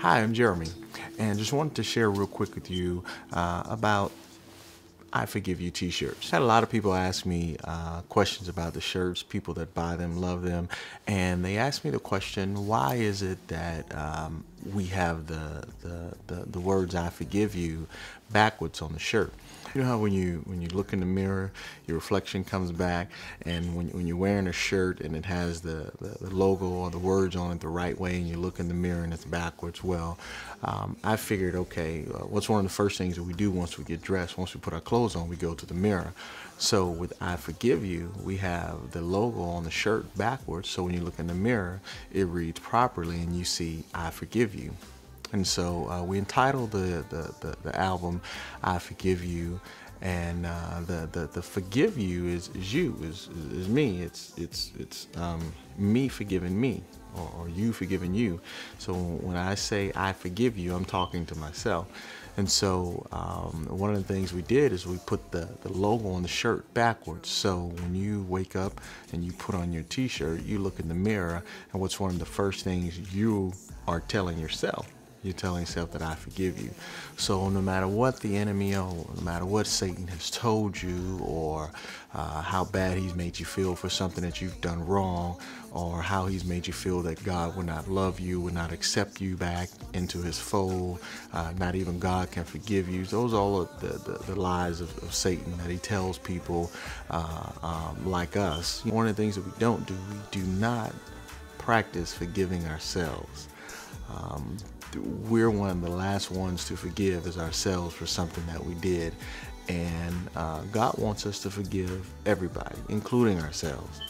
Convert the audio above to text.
Hi, I'm Jeremy, and just wanted to share real quick with you uh, about I Forgive You t shirts. I had a lot of people ask me uh, questions about the shirts, people that buy them love them, and they asked me the question why is it that um, we have the, the, the, the words I forgive you backwards on the shirt? You know how when you when you look in the mirror, your reflection comes back, and when, when you're wearing a shirt and it has the, the, the logo or the words on it the right way, and you look in the mirror and it's backwards, well, um, I figured, okay, uh, what's one of the first things that we do once we get dressed, once we put our clothes on, we go to the mirror. So with I Forgive You, we have the logo on the shirt backwards, so when you look in the mirror, it reads properly and you see I Forgive You. And so uh, we entitled the, the, the, the, album I Forgive You. And uh, the, the, the forgive you is, is you, is, is me. It's, it's, it's um, me forgiving me or, or you forgiving you. So when I say I forgive you, I'm talking to myself. And so um, one of the things we did is we put the, the logo on the shirt backwards. So when you wake up and you put on your t-shirt, you look in the mirror and what's one of the first things you are telling yourself? You're telling yourself that I forgive you. So no matter what the enemy or no matter what Satan has told you or uh, how bad he's made you feel for something that you've done wrong or how he's made you feel that God will not love you, will not accept you back into his fold, uh, not even God can forgive you. Those are all the, the, the lies of, of, Satan that he tells people uh, um, like us. One of the things that we don't do, we do not practice forgiving ourselves. Um, we're one of the last ones to forgive as ourselves for something that we did. And uh, God wants us to forgive everybody, including ourselves.